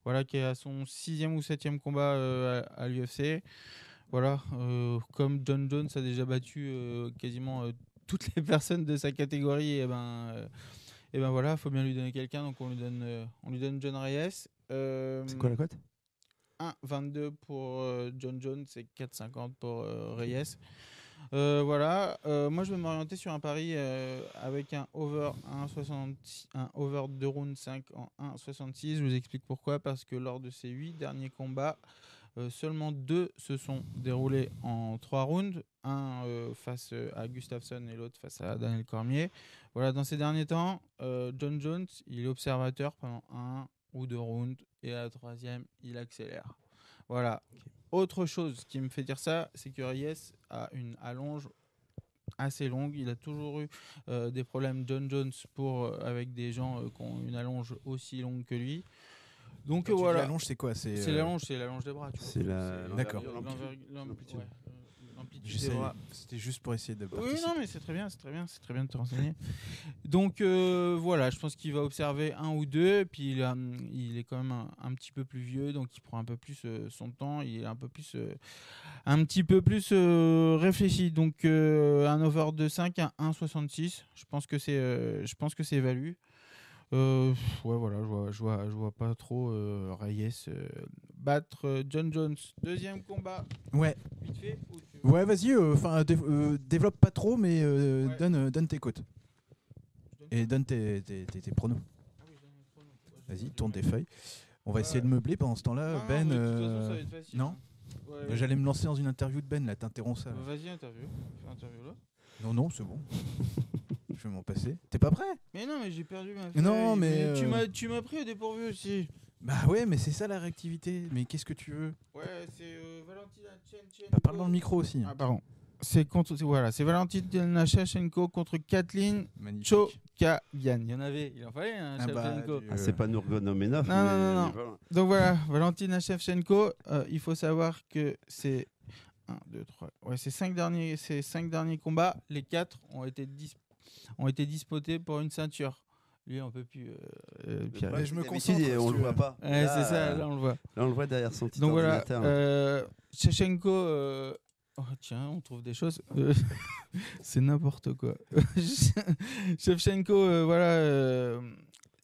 voilà qui est à son sixième ou septième combat à, l'UFC voilà comme John Jones a déjà battu quasiment toutes les personnes de sa catégorie et ben et ben voilà faut bien lui donner quelqu'un donc on lui donne euh, on lui donne John Reyes Euh, C'est quoi la cote? 1,22 pour euh, John Jones et 4,50 pour Reyes. Voilà, moi je vais m'orienter sur un pari avec un over 1,66 un over 2 rounds 5 en 1,66. Je vous explique pourquoi. Parce que lors de ces 8 derniers combats, euh, seulement deux se sont déroulés en 3 rounds. Un euh, face euh, à Gustafsson et l'autre face à Daniel Cormier. Voilà, dans ces derniers temps, euh, John Jones, il est observateur pendant un ou deux rounds et à la troisième, il accélère. Voilà. Autre chose qui me fait dire ça, c'est que Reyes a une allonge assez longue. Il a toujours eu euh, des problèmes John Jones pour euh, avec des gens euh, qui ont une allonge aussi longue que lui. Donc Quand tu dis voilà. l'allonge, c'est quoi? C'est C'est euh, l'allonge, c'est l'allonge des bras. C'est la- D'accord. L'amplitude. C'était juste pour essayer de. Oui, non, mais c'est très bien, c'est très bien, c'est très bien de te renseigner. Donc euh, voilà, je pense qu'il va observer un ou deux, puis il, a, il est quand même un, un petit peu plus vieux, donc il prend un peu plus euh, son temps, il est un peu plus, euh, un petit peu plus euh, réfléchi. Donc euh, un over de 5 à 1,66, je pense que c'est, euh, je pense que c'est value. Euh, ouais, voilà, je vois, je vois, je vois pas trop euh, Reyes euh, battre euh, John Jones. Deuxième combat, Ouais, vite fait. ou tu- ouais, vas-y. euh, Enfin, développe pas trop, mais Ouais. donne, donne tes donne et donne tes, tes, tes- tes pronos. Ah oui. Ouais, Vas-y, tourne tes feuilles. On va essayer de meubler pendant ce temps-là. Ben, mais de toute façon, ça va être facile, non hein. Ouais. J'allais me lancer dans une interview de Ben, là, t'interromps ça. Vas-y, interview. Fais interview là. Non, non, c'est bon. Je vais m'en passer. T'es pas prêt? Mais non, mais j'ai perdu ma Non, feuille. mais, Tu euh, m'as tu m'as pris au dépourvu aussi. Bah ouais, mais c'est ça la réactivité. Mais qu'est-ce que tu veux? Ouais, c'est euh, Valentina Tchenchenko. Bah parle dans le micro aussi. Ah, pardon. C'est contre c'est- voilà, c'est Valentina Shevchenko contre Kathleen. Chokagian. Il y en avait, il en fallait un Ah bah, Ah, c'est pas Nurgonomenov. Non, non, mais non, on non. Donc voilà, Valentina Shevchenko, euh, il faut savoir que c'est 1 2 3 ouais, ces cinq derniers ces cinq derniers combats, les quatre ont été dis- ont été disputés pour une ceinture. Lui, on peut plus euh, euh, Pierre. Ouais, je me concentre, et on le voit pas. Ouais, c'est ça, euh, là on le voit. Là, on le voit derrière son petit Donc voilà, euh, euh, oh, tiens, on trouve des choses. C'est n'importe quoi. Shevchenko, euh, voilà, euh,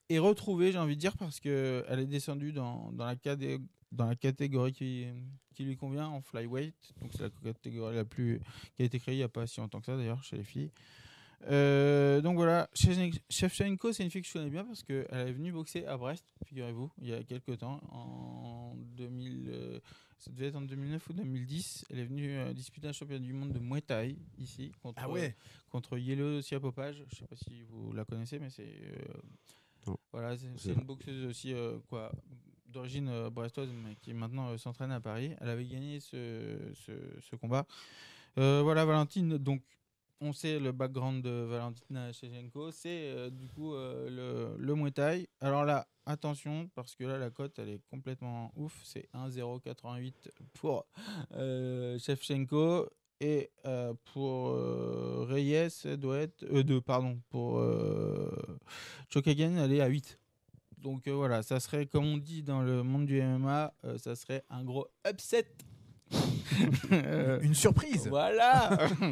est retrouvée, j'ai envie de dire, parce que elle est descendue dans, dans, la, cadé- dans la catégorie qui, qui lui convient en flyweight. Donc c'est la catégorie la plus qui a été créée il n'y a pas si longtemps que ça d'ailleurs chez les filles. Euh, donc voilà, Shevchen- Shevchenko, c'est une fille que je connais bien parce qu'elle est venue boxer à Brest, figurez-vous, il y a quelques temps, en 2000, euh, ça devait être en 2009 ou 2010. Elle est venue euh, disputer un championnat du monde de Muay Thai ici contre, Ah ouais contre Yellow Siapopage. Je sais pas si vous la connaissez, mais c'est euh, voilà, c'est une boxeuse aussi euh, quoi d'origine euh, brestoise, mais qui maintenant euh, s'entraîne à Paris. Elle avait gagné ce, ce, ce combat. Euh, voilà, Valentine. Donc, on sait le background de Valentina Shevchenko, c'est euh, du coup euh, le, le Muay Thai. Alors là, attention, parce que là, la cote, elle est complètement ouf. C'est 1,088 pour euh, Shevchenko. Et pour Reyes, elle doit être. Euh, de, pardon, pour Chokagan, elle est à 8. Donc voilà, ça serait, comme on dit dans le monde du MMA, ça serait un gros upset. Une surprise voilà.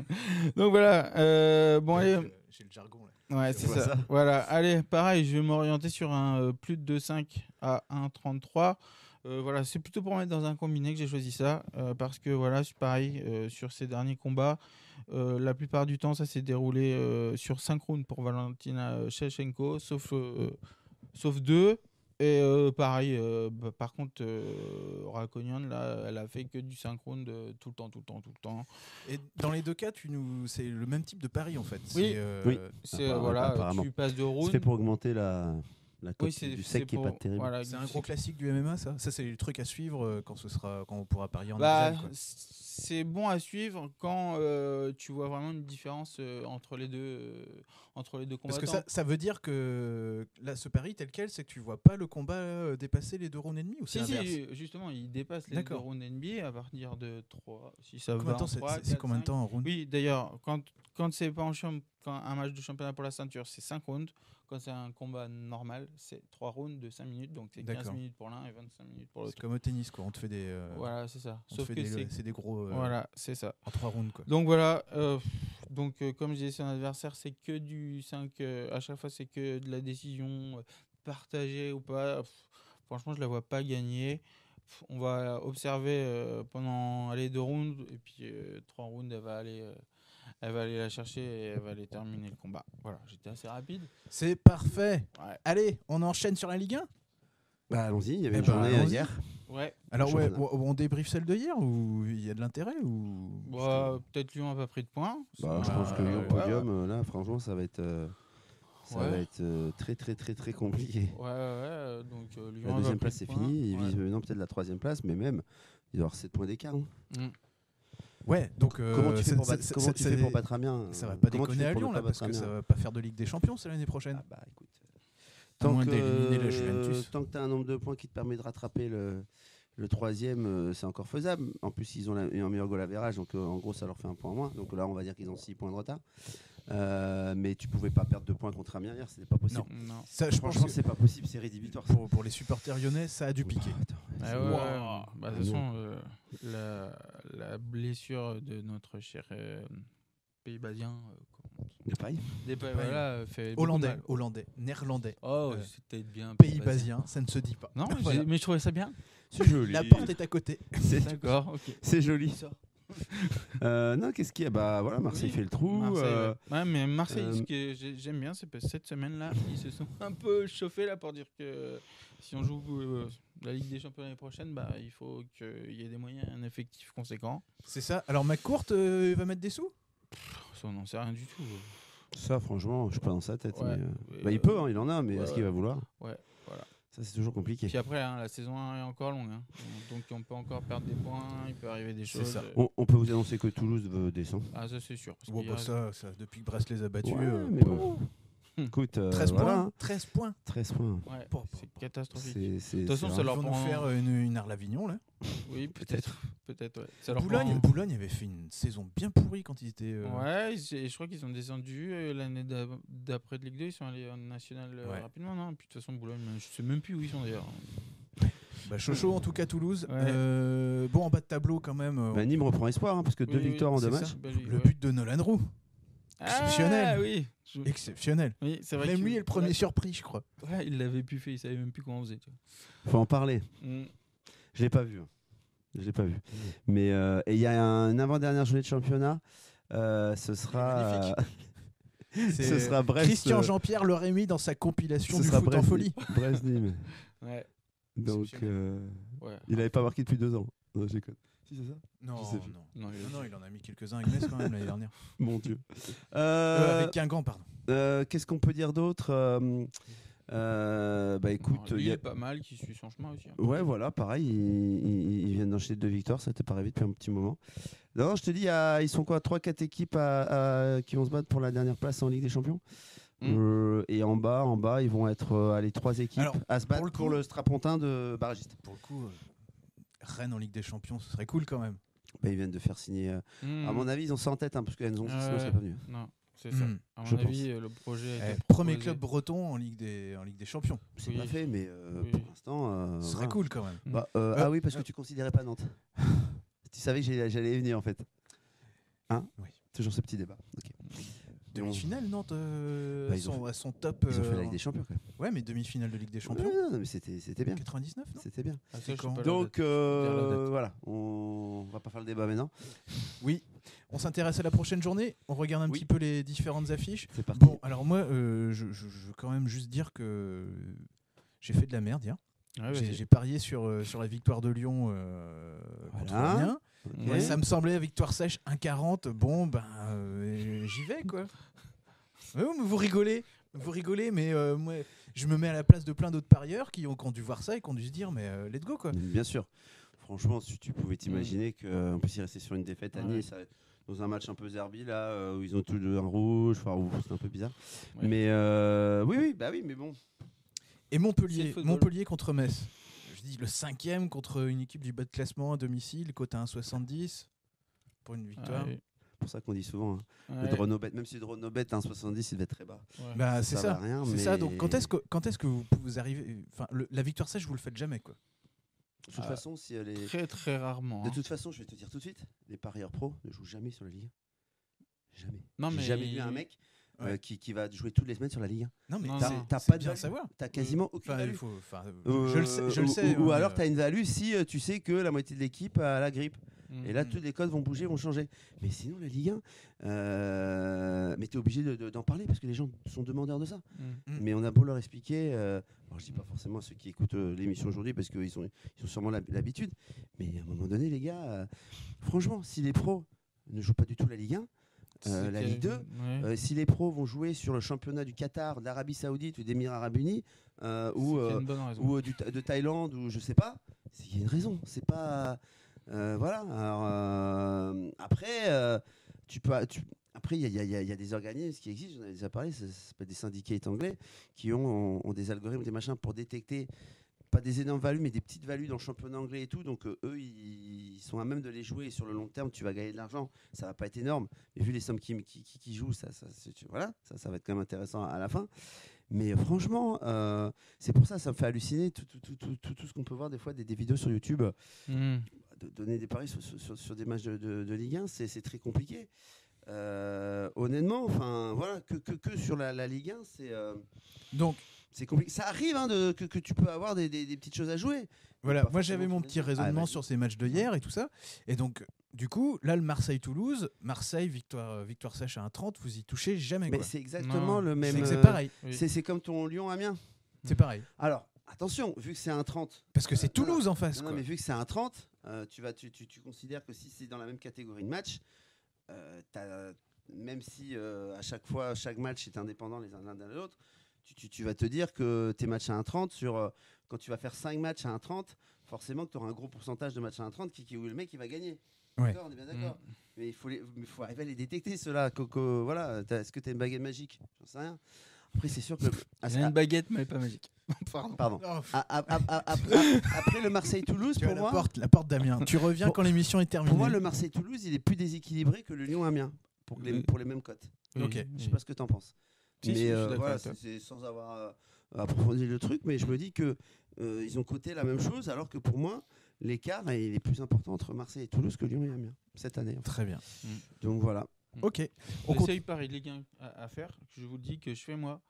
Donc voilà. euh, bon allez. J'ai le jargon là. Ouais, c'est ça. ça. Voilà, allez, pareil, je vais m'orienter sur un euh, plus de 2,5 à 1,33. Euh, voilà, c'est plutôt pour mettre dans un combiné que j'ai choisi ça, euh, parce que voilà, c'est pareil, euh, sur ces derniers combats, euh, la plupart du temps, ça s'est déroulé euh, sur 5 rounds pour Valentina Shevchenko, sauf, euh, sauf deux. Et euh, pareil, euh, bah, par contre, euh, là, elle a fait que du 5 rounds euh, tout le temps, tout le temps, tout le temps. Et dans les deux cas, tu nous, c'est le même type de pari en fait. Oui. C'est, euh, Oui. C'est Apparemment, voilà, apparemment. tu passes de C'est rounds. fait pour augmenter la, la Oui, c'est du c'est sec qui est pour- pas terrible. voilà, C'est un c'est- gros classique du MMA, ça? Ça, c'est le truc à suivre quand ce sera, quand on pourra parier en Bah. C'est bon à suivre quand euh, tu vois vraiment une différence euh, entre les deux euh, entre les deux Parce combattants. que ça, ça veut dire que là, ce pari tel quel, c'est que tu vois pas le combat euh, dépasser les deux rounds et demi ou c'est si, justement, il dépasse les deux rounds NBA à partir de 3 si ça Combien va c'est- 3, c'est- c'est 4, combien de 5. temps en round? Oui, d'ailleurs, quand quand c'est pas en champ- quand un match de championnat pour la ceinture, c'est 5 rounds. Quand c'est un combat normal, c'est 3 rounds de 5 minutes, donc c'est 15 D'accord. minutes pour l'un et 25 minutes pour C'est l'autre. comme au tennis, quoi. On te fait des, Voilà, c'est ça. Sauf que c'est c'est des gros euh, voilà, c'est ça. en trois rounds, quoi. Donc voilà, euh, donc euh, comme je disais, son adversaire, c'est que du 5, euh, à chaque fois, c'est que de la décision partagée ou pas. Pff, franchement, je la vois pas gagner. Pff, on va observer euh, pendant les deux rounds, et puis euh, trois rounds, elle va aller. euh, elle va aller la chercher et elle va aller terminer le combat. Voilà, j'étais assez rapide. C'est parfait. Ouais. Allez, on enchaîne sur la Ligue 1 Bah, allons-y, il y avait Eh une ben, journée hier. Ouais, Alors ouais, on, on débriefe celle de hier ou il y a de l'intérêt ou bah, peut-être Lyon a pas pris de points. Bah, je pense que ouais, le ouais, podium, euh, là, franchement, ça va être, euh, ça Ouais. va être euh, très, très, très, très compliqué. Ouais, ouais, ouais. euh, Donc euh, Lyon La deuxième place, c'est fini. Il Ouais. vise maintenant peut-être la troisième place, mais même, il doit y avoir 7 points d'écart. hein. Mm. Ouais, donc euh, comment tu fais pour battre, comment c'est- tu fais c'est- pour battre Amiens Ça va euh, pas comment déconner à Lyon là parce battre que ça va pas faire de Ligue des Champions c'est l'année prochaine. Ah bah, écoute. À moins d'éliminer la Juventus. tant que tu as un nombre de points qui te permet de rattraper le, le troisième, euh, c'est encore faisable. En plus, ils ont la- un meilleur goal average, donc euh, en gros, ça leur fait un point en moins. Donc là, on va dire qu'ils ont 6 points de retard. Euh, mais tu pouvais pas perdre de points contre Amiens hier, c'était pas possible. Non. Ça, je pense Franchement, que c'est pas possible, c'est rédhibitoire. pour, pour les supporters lyonnais, ça a dû piquer. Attends, Ah Wow. ouais. Bah, de toute Non. façon, euh, la, la blessure de notre cher euh, pays basien, comment- De paille. des pays- voilà, fait Hollandais, mal. hollandais, néerlandais, Oh, Euh, c'était bien. pays basien, ça ne se dit pas. Non, mais, Voilà. j'ai- mais je trouvais ça bien. C'est joli. La porte est à côté. C'est D'accord, c'est joli. Euh, non, qu'est-ce qu'il y a? Bah voilà, Marseille Oui, fait le trou. Marseille, euh, ouais. Ouais, mais Marseille, euh, ce que j'ai- j'aime bien, c'est que cette semaine-là, ils se sont un peu chauffés là pour dire que si on joue euh, la Ligue des Champions l'année prochaine, bah, il faut qu'il y ait des moyens, un effectif conséquent. C'est ça. Alors McCourt euh, va mettre des sous? Ça, on n'en sait rien du tout. Ça, franchement, je suis pas dans sa tête. Ouais. mais, euh, bah, il euh, peut, hein, il en a, mais ouais, est-ce qu'il va vouloir? Ouais, voilà. Ça, c'est toujours compliqué. Puis après, hein, la saison 1 est encore longue. hein. Donc on peut encore perdre des points, il peut arriver des choses. ça. euh, On, on peut vous annoncer que Toulouse veut descendre. Ah, ça c'est sûr. parce Bon, bah, a- ça, ça, depuis que Brest les a battus, Ouais, euh, mais bon. Écoute, euh, 13 voilà, points. hein, 13 points. 13 points. Ouais, c'est catastrophique. De toute façon, c'est ça leur nous prend- faire une, une Arles-Avignon là. Oui, peut-être. Peut-être, ouais. Boulogne, Boulogne avait fait une saison bien pourrie quand ils étaient. euh, Ouais, et je crois qu'ils ont descendu euh, l'année d'a- d'après de Ligue 2, ils sont allés en national euh, Ouais. rapidement, non? Puis de toute façon, Boulogne, je sais même plus où ils sont d'ailleurs. Bah, Chocho en tout cas Toulouse. Ouais. Euh, bon en bas de tableau quand même. euh, Bah, Nîmes reprend espoir, hein, parce que deux oui, victoires en deux c'est matchs. ça. Bah, lui, le ouais. but de Nolan Roux. Exceptionnel. Ah oui, Je- Exceptionnel. oui c'est vrai. Même que- lui est le premier surpris, je crois. Ouais, il l'avait plus fait, il savait même plus comment on faisait. tu vois. Faut en parler. Mm. Je l'ai pas vu. hein. Je l'ai pas vu. Mais euh, et il y a un avant-dernière journée de championnat. euh, ce sera. magnifique. ce sera Brest. Christian euh, Jean-Pierre l'aurait mis dans sa compilation ce du sera foot en Brest- folie. Brest-Nîmes. Ouais, Donc, euh, ouais. il n'avait pas marqué depuis deux ans. Non. Si, c'est ça? Non, non. Non, il a- Non, non, il en a mis quelques-uns avec Metz quand même l'année dernière. Mon Dieu. Euh, Euh, avec Guingamp, pardon. euh, Qu'est-ce qu'on peut dire d'autre Euh, Bah écoute, il y a- pas mal, qui suit son chemin aussi. hein. Ouais, voilà, pareil, ils, ils- ils viennent d'enchaîner deux victoires, ça t'est pas arrivé depuis un petit moment. Non, je te dis, ils sont quoi 3-4 équipes à- à- qui vont se battre pour la dernière place en Ligue des Champions? Mm. Euh, Et en bas, en bas, ils vont être euh, allez, trois équipes Alors, à se battre pour pour le strapontin de barragiste. Pour le coup, euh, Rennes en Ligue des Champions, ce serait cool quand même. Bah, ils viennent de faire signer. euh, Mm. À mon avis, ils ont ça en tête, hein, parce qu'elles ont sinon, c'est pas venu. Non, c'est ça. Mm. À mon je avis, euh, le projet. a Eh, premier club breton en Ligue des, en Ligue des Champions. C'est Oui. pas fait, mais euh, Oui. pour l'instant. euh, Ce serait voilà. cool quand même. Bah, euh, Euh, ah oui, parce que tu considérais pas Nantes. tu savais que j'allais venir en fait. Hein? Oui. Toujours ce petit débat. Demi-finale, Nantes, euh, Bah, à ils ont son- à son top. Ils ont fait la Ligue des Champions quand même. Ouais, mais demi-finale de Ligue des Champions. Ouais, non, mais c'était c'était bien. 99, non? C'était bien. Ah, ça, quand Donc euh, voilà, on va pas faire le débat maintenant. Oui. On s'intéresse à la prochaine journée. On regarde un Oui. petit peu les différentes affiches. C'est parti. Bon, alors moi, euh, je, je- je veux quand même juste dire que j'ai fait de la merde hier. Ouais, J'ai vas-y. j'ai parié sur, euh, sur la victoire de Lyon euh, contre Voilà. Ok. Ouais, ça me semblait victoire sèche 1,40. Bon, ben, euh, j'y vais, quoi. Vous rigolez. Vous rigolez, mais moi, je me mets à la place de plein d'autres parieurs qui ont, qui ont dû voir ça et qui ont dû se dire, mais let's go, quoi. Bien sûr. Franchement, si tu pouvais t'imaginer qu'en plus il restait sur une défaite à. Nice, dans un match un peu zerbi là, euh, où ils ont tous deux un rouge, enfin, c'est un peu bizarre. Ouais. Mais euh, oui, oui, bah oui, mais bon. Et Montpellier. Montpellier contre Metz. Je dis le cinquième contre une équipe du bas de classement à domicile, côté 1,70 pour une victoire. Ouais, C'est pour ça qu'on dit souvent, hein, ouais, le drone bet, même si le drone au bet à 1,70, il devait être très bas. ouais. Bah, c'est va ça. rien, mais- ça. Donc quand est-ce que quand est-ce que vous, vous arrivez Enfin, le- la victoire sèche, vous le faites jamais, quoi. De toute Ah, façon, si elle est. Très très rarement. De hein. toute façon, je vais te dire tout de suite, les parieurs pros ne jouent jamais sur la Ligue 1. Jamais. Non, J'ai mais jamais vu un mec euh, qui, qui va jouer toutes les semaines sur la Ligue 1. Non, mais. T'as pas de savoir. T'as quasiment aucune Enfin, il value. faut- enfin, Euh, je le sais. Je le ou- sais Ou, ou hein, alors mais, tu as une value si euh, tu sais que la moitié de l'équipe a la grippe. Et là, Mhm. tous les codes vont bouger, vont changer. Mais sinon, la Ligue 1, euh, mais tu es obligé de- de- d'en parler parce que les gens sont demandeurs de ça. Mm. Mm. Mais on a beau leur expliquer, euh, alors je dis pas forcément à ceux qui écoutent euh, l'émission aujourd'hui parce qu'ils sont, ils ont sûrement l'hab- l'habitude, mais à un moment donné, les gars, euh, franchement, si les pros ne jouent pas du tout la Ligue 1, euh, C'est la Ligue 2, ouais. euh, si les pros vont jouer sur le championnat du Qatar, d'Arabie Saoudite ou des Émirats Arabes Unis, euh, ou, du de Thaïlande ou je sais pas, c'est- il y a une raison. C'est pas voilà. Alors, euh, après, euh, tu peux. après, il y, y y a- des organismes qui existent, j'en ai déjà parlé, ça s'appelle des syndicats anglais, qui ont, ont des algorithmes, des machins pour détecter, pas des énormes values, mais des petites values dans le championnat anglais et tout. Donc, euh, eux, ils sont à même de les jouer. Et sur le long terme, tu vas gagner de l'argent. Ça va pas être énorme. Mais vu les sommes qui, qui, qui- jouent, ça, ça, voilà, ça, ça va être quand même intéressant à la fin. Mais euh, franchement, euh, c'est pour ça, ça me fait halluciner tout, tout, tout, tout, ce qu'on peut voir des fois, des, des vidéos sur YouTube, Mm. De donner des paris sur, sur- des matchs de, de- de Ligue 1, c'est c'est très compliqué. Euh, honnêtement, enfin voilà, que, que, que sur la, la Ligue 1, c'est euh, Donc c'est compliqué. Ça arrive hein, de, que, que tu peux avoir des, des- des petites choses à jouer. voilà, moi j'avais mon petit raisonnement Ah, vas-y. sur ces matchs de hier et tout ça. Et donc, du coup, là, le Marseille-Toulouse, Marseille, victoire, euh, victoire sèche à 1,30, vous y touchez jamais. Mais quoi. c'est exactement Non, le même. c'est pareil. Oui. C'est comme ton Lyon-Amiens. C'est pareil. Alors, attention, vu que c'est un 30, Parce que c'est Euh, non, Toulouse en face. Non, quoi. mais vu que c'est un 30, euh, tu, vas, tu, tu, tu considères que si c'est dans la même catégorie de match, euh, même si euh, à chaque fois, chaque match est indépendant les uns l'un de l'autre, tu, tu, tu vas te dire que tes matchs à 1,30, sur, euh, quand tu vas faire 5 matchs à 1,30, forcément que tu auras un gros pourcentage de matchs à 1,30 qui, qui, où le mec il va gagner. Ouais. D'accord, on est bien d'accord. Mais il faut, les- faut arriver à les détecter, ceux-là. voilà, Est-ce que tu as une baguette magique? J'en sais rien. Après, c'est sûr que. Ah, J'ai une baguette, mais pas magique. Pardon. pardon. Oh, après le Marseille-Toulouse, pour la moi. porte, la porte Damien. Tu reviens Pour- quand l'émission est terminée. Pour moi, le Marseille-Toulouse, il est plus déséquilibré que le Lyon-Amiens pour, les, Oui. pour les mêmes cotes. Ok. Je sais Oui. pas ce que tu en penses. Si, si, mais suis euh, voilà, c'est sans avoir euh, approfondi le truc, mais je me dis que euh, ils ont coté la même chose, alors que pour moi, l'écart est, il est plus important entre Marseille et Toulouse que Lyon et Amiens cette année. en fait. Très bien. Donc voilà. Ok. On Le compte- seul pari de Ligue 1 à, à faire, je vous dis que je fais moi,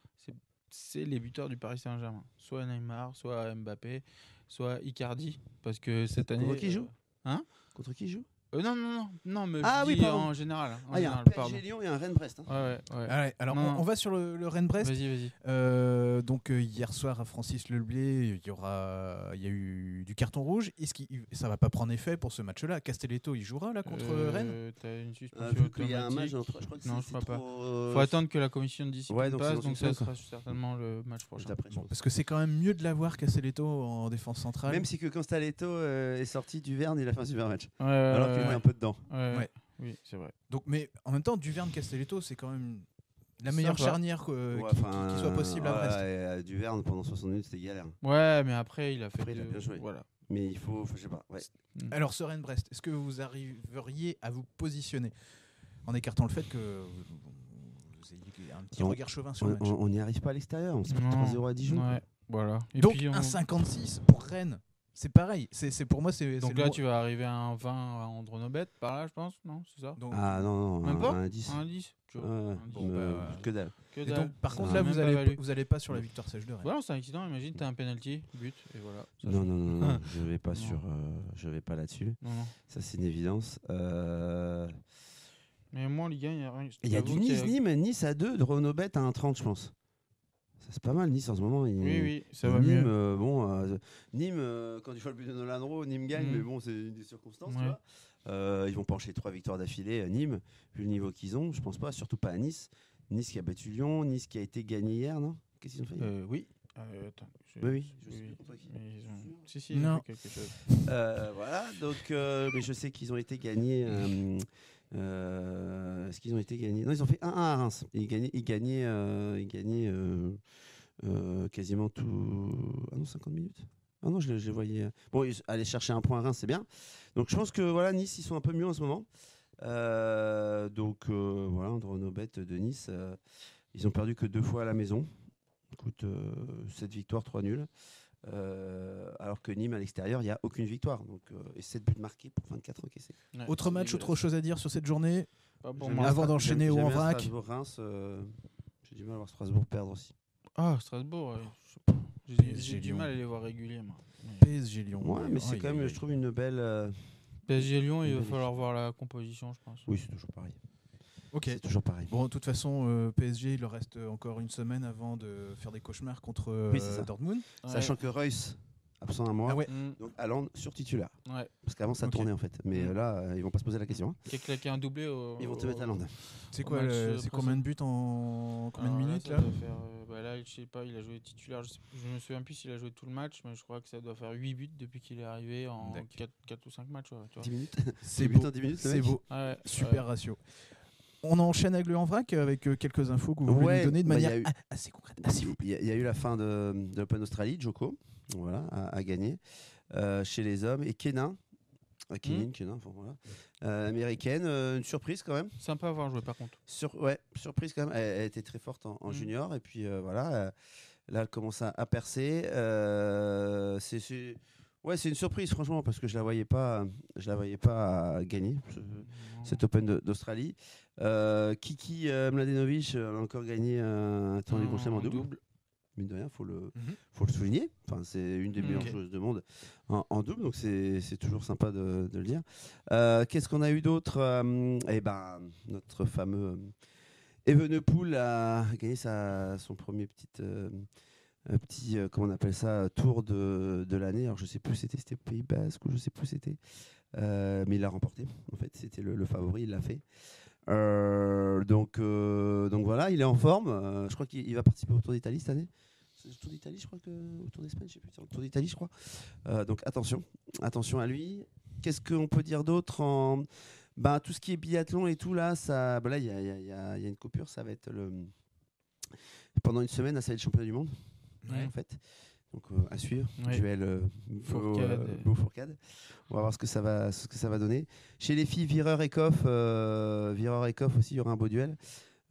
c'est- les buteurs du Paris Saint-Germain. Soit Neymar, soit Mbappé, soit Icardi. Parce que cette année. Contre qui joue euh, Contre qui joue euh, Non, non, non, non, mais Ah je oui, dis pardon. en général. En Ah, il y a un PSG. Lyon et un Rennes-Brest. hein. Ouais, ouais, ouais. Ah ouais, alors, Non, on, non. on va sur le, le Rennes-Brest. Vas-y, vas-y. Euh, donc euh, hier soir à Francis Leblé, il y aura, il y a eu du carton rouge. Est-ce qu'il, ça va pas prendre effet pour ce match-là? Castelletto, il jouera là contre Euh, Rennes? T'as une suspension vu qu'il y a un match, entre- je crois que Non, je crois pas. trop, euh, Faut attendre que la commission de discipline Ouais, donc passe, donc ça sera certainement le match prochain. Bon. Parce que c'est quand même mieux de l'avoir Castelletto en défense centrale. Même si que euh, est sorti du Verne, il a fait un super match. Ouais, alors un peu dedans. Ouais, Ouais. Oui, c'est vrai. Donc, mais en même temps, Duverne Castelletto, c'est quand même la meilleure Sympa. charnière Ouais, qui, qui- enfin, qui soit possible à ouais, Brest. et, euh, du Verne pendant 60 minutes, c'était galère. Ouais, mais après, il a fait. Après, il a bien joué. Voilà. Mais il faut, faut- je sais pas. Ouais. Alors, ce Rennes-Brest, est-ce que vous arriveriez à vous positionner en écartant le fait que vous, vous ayez un petit On- regard chauvin sur On le match on- on n'y arrive pas à l'extérieur. On s'est pris Non. 3-0 à Dijon. Ouais, voilà. Et Donc, puis, on- 1,56 pour Rennes. C'est pareil. C'est c'est- pour moi, c'est. Donc là, tu vas arriver à un 20 à Andronobet par là, je pense, non C'est ça? Donc, Ah non, non, Même un, pas? un 10. Un 10 tu vois. Ouais, ouais. Un 10. Bon, Euh, bah, que dalle. Que et dalle. donc, par Ça contre, a là, vous allez, vous allez pas sur la victoire sèche de Rennes. Voilà, c'est un accident, imagine, t'as un penalty, but, et voilà. Ça Non, non, non, non, je vais pas Non. sur, euh, je vais pas là-dessus. Non, non. Ça c'est une évidence. Euh, Mais moi, en Ligue 1, il y a rien. Il y a du j'avoue qu'il Nice, Nîmes, Nice à 2, de Renobet à 1,30 je pense. Ça c'est pas mal Nice en ce moment. il- Oui, oui, ça va Nîmes, mieux. euh, bon, euh, Nîmes, euh, quand tu vois le but de Nolan Rowe, Nîmes gagne, Mm. mais bon, c'est une des circonstances. tu Ouais. vois. Euh, ils vont pencher trois victoires d'affilée à Nîmes, vu le niveau qu'ils ont. Je pense pas, surtout pas à Nice. Nice qui a battu Lyon, Nice qui a été gagné hier, non? Qu'est-ce qu'ils ont fait hier? Euh, oui. Euh, attends, je- Oui, oui, je oui, sais qui. Ont-. Si, si, Non. quelque chose. Euh, Voilà, donc, euh, mais je sais qu'ils ont été gagnés. Euh, Est-ce qu'ils ont été gagnés? Non, ils ont fait 1-1 à Reims. Ils gagnaient, ils gagnaient, euh, ils gagnaient euh, quasiment tout. Ah non, 50 minutes Ah non, je, les- voyais. Bon, aller chercher un point à Reims, c'est bien. Donc je pense que voilà, Nice, ils sont un peu mieux en ce moment. Donc voilà, Andro Nobet de Nice, ils ont perdu que deux fois à la maison. Écoute, 7 victoires, 3 nuls. Euh, alors que Nîmes à l'extérieur, il n'y a aucune victoire. Donc, euh, et 7 buts marqués pour 24 encaissés. Ouais, Autre match, autre chose à dire sur cette journée bien Avant d'enchaîner ou en vrac Strasbourg-Reims, euh, j'ai du mal à voir Strasbourg perdre aussi. Ah, Strasbourg. J'ai- du Lyon. mal à les voir réguliers, moi. PSG Lyon. Ouais, mais c'est quand même, je trouve, une belle. euh, PSG Lyon, il va falloir voir la composition, je pense. Oui, c'est toujours pareil. Ok. C'est toujours pareil. Bon, de toute façon, euh, PSG, il leur reste encore une semaine avant de faire des cauchemars contre euh, Oui, c'est ça. Dortmund. Sachant que Reus, absent un mois, Ah ouais. Mm, donc Haaland sur titulaire. ouais. Parce qu'avant, ça Ok. tournait en fait. Mais Mm. euh, là, euh, ils vont pas se poser la question. hein. Qui a claqué un doublé au. Ils vont te au- mettre Haaland. C'est quoi match, le- euh, C'est combien de buts en combien de Alors minutes ça là doit faire, euh, bah là, je sais pas, il a joué titulaire. Je, sais- je me souviens plus s'il a joué tout le match, mais je crois que ça doit faire 8 buts depuis qu'il est arrivé en D'accord. 4, ou 5 matchs. ouais, tu vois. 10 minutes. C'est Dix minutes beau. en 10 minutes, le C'est mec. beau. Ah ouais, Super ratio. On enchaîne avec le en vrac avec euh, quelques infos que vous voulez Ouais, nous donner de bah, manière eu- assez concrète. Ah, Il y, a- il y a eu la fin de, de l'Open Australie, Joko, voilà, a, a gagné euh, chez les hommes, et Kenin, euh, Kenin, Kenin, enfin, voilà, euh, américaine, euh, une surprise quand même. Sympa à voir jouer par contre. Sur, ouais, surprise quand même. Elle, elle était très forte en, en Mm. junior, et puis euh, voilà, euh, là elle commence à, à percer. euh, c'est, c'est- ouais, c'est une surprise franchement parce que je la voyais pas, je la voyais pas gagner ce- cet Open d'Australie. Euh, Kiki euh, Mladenovic euh, a encore gagné un du Grand Chelem en double mine de rien, faut le, Mhm. faut le souligner. Enfin, c'est une des Mhm. meilleures joueuses de monde en, en double, donc c'est toujours sympa de, de le dire. Euh, Qu'est-ce qu'on a eu d'autre Eh ben, notre fameux Evenepoel a gagné sa, son premier petit, petit euh, comment on appelle ça, tour de, de l'année. Alors je sais plus, c'était c'était Pays Basque ou je sais plus c'était, Euh, mais il l'a remporté. En fait, c'était le, le favori, il l'a fait. Euh, donc, euh, donc voilà, il est en forme. Euh, je crois qu'il il va participer au Tour d'Italie cette année. Tour d'Italie, je crois que au Tour d'Espagne, je sais plus. Tour d'Italie, je crois. Euh, donc attention, attention à lui. Qu'est-ce qu'on peut dire d'autre en ben, tout ce qui est biathlon et tout là, ça, ben là il y a, y y y une coupure. Ça va être le pendant une semaine, ça va être le championnat du monde Ouais. en fait. Donc euh, à suivre, Ouais. duel euh, Fourcade. Beau, euh, Beau Fourcade. On va voir ce que ça va, ce que ça va donner. Chez les filles, Vireur et Koff, euh, Vireur et Koff aussi, il y aura un beau duel.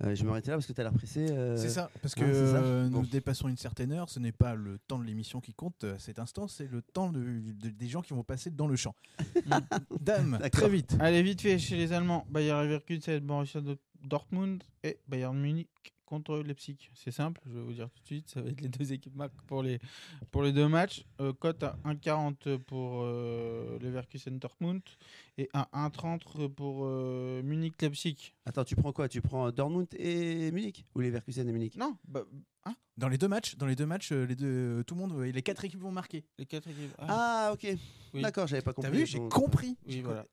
Euh, je vais m'arrêter là parce que tu as l'air pressé. euh, C'est ça, parce que ça. euh, Bon. nous dépassons une certaine heure, ce n'est pas le temps de l'émission qui compte à cet instant, c'est le temps de- de- des gens qui vont passer dans le champ. Dame, très vite. Allez, vite fait, chez les Allemands, Bayer Leverkusen, Borussia Dortmund et Bayern Munich contre Leipzig. C'est simple, je vais vous dire tout de suite, ça va être les deux équipes marques pour les, pour les deux matchs. Euh, cote à 1,40 pour euh, Leverkusen Dortmund et à 1,30 pour euh, Munich Leipzig. Attends, tu prends quoi? Tu prends Dortmund et Munich? Ou Leverkusen et Munich? Non, bah, hein, Dans les deux matchs, dans les deux matchs, euh, les deux, tout le monde, euh, les quatre équipes vont marquer. les quatre équipes. Ah, Ah, ok. oui. D'accord, j'avais pas compris. T'as vu, j'ai compris. Oui, voilà.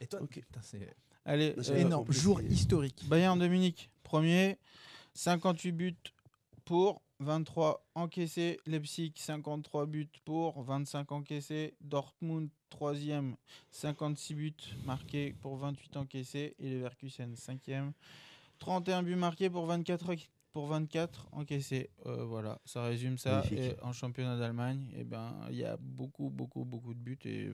Et toi, Ok. putain, c'est Allez, euh, énorme, compris, jour historique. Bayern de Munich, premier, 58 buts pour, 23 encaissés. Leipzig, 53 buts pour, 25 encaissés. Dortmund, troisième, 56 buts marqués pour 28 encaissés. Et Leverkusen, cinquième, 31 buts marqués pour 24, enca- pour 24 encaissés. Euh, voilà, ça résume ça. Et en championnat d'Allemagne, eh ben, il y a beaucoup, beaucoup, beaucoup de buts. Et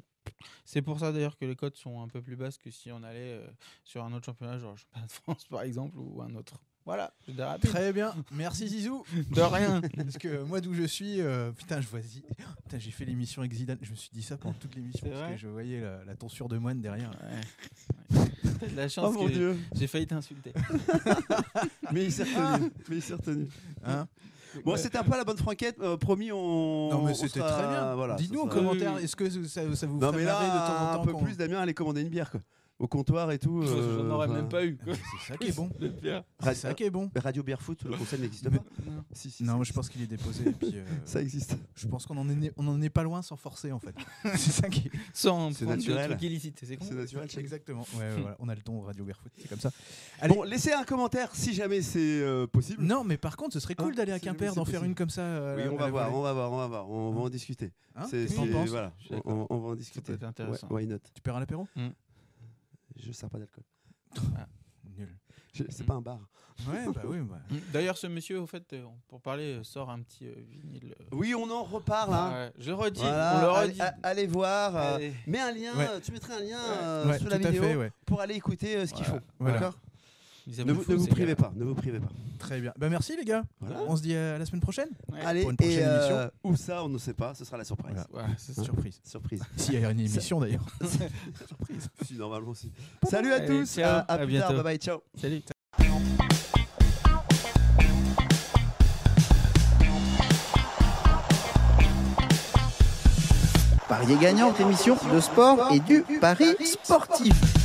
c'est pour ça d'ailleurs que les cotes sont un peu plus basses que si on allait euh, sur un autre championnat, genre le championnat de France par exemple, ou un autre. Voilà, je. Très bien, merci Zizou. De rien. Parce que moi d'où je suis, euh, putain, je vois Zi- Putain, j'ai fait l'émission avec Zidane. Je me suis dit ça pendant toute l'émission parce que je voyais la, la tonsure de moine derrière. Ouais. T'as de la chance Oh mon que dieu. j'ai failli t'insulter. Mais il s'est retenu. Mais il s'est retenu. Hein Bon, c'était un peu la bonne franquette. euh, promis, on. non mais on c'était sera- très bien. Voilà, Dites-nous ça en sera- commentaire, est-ce que ça, ça vous Non, ferait mais marrer de temps en là, temps un peu plus, Damien allait commander une bière, quoi. Au comptoir et tout. Je euh, n'en aurais enfin, même pas eu. C'est ça qui est bon. C'est ça qui est bon. Radio Beer Foot, le concept n'existe pas. Non. Si, Non, je pense qu'il est déposé. Et puis, euh, Ça existe. je pense qu'on en est, on en est pas loin sans forcer en fait. c'est ça qui est. Sans C'est naturel. c'est. C'est naturel. Exactement. Ouais, ouais, voilà. On a le ton Radio Barefoot, c'est comme ça. Allez. Bon, laissez un commentaire si jamais c'est euh, possible. Non, mais par contre, ce serait cool Hein, d'aller à Quimper, d'en faire une comme ça. euh, Oui, on va voir, on va voir, on va voir, on va en discuter. Hein Je suis on, va en discuter. why not? Tu perds à l'apéro Je sers pas d'alcool. Nul. Je- C'est pas un bar. Ouais, bah oui. bah. Mm. D'ailleurs, ce monsieur, au fait, euh, pour parler, euh, sort un petit euh, vinyle. Oui, on en reparle. Hein. Ouais, je le redis, Voilà, on le allez, redit. a- allez voir. euh, Allez. mets un lien, Ouais. tu mettrais un lien Ouais. euh, Ouais, sous tout la à vidéo fait, ouais. pour aller écouter euh, ce qu'ils Voilà. font. Voilà. D'accord? Ne vous, ne privez pas, ne vous privez pas. Très bien. Bah merci les gars. Voilà. On se dit à la semaine prochaine. Ouais. Allez, Pour une prochaine et, euh, émission. Où ça, on ne sait pas, ce sera la surprise. Voilà. C'est. Surprise. Surprise. S'il y a une émission d'ailleurs. Surprise. si, normalement aussi. Salut à Allez, tous, ciao, à, à à plus tard, bientôt. bye bye, ciao. Salut. Parier gagnant, émission de sport et du pari sportif.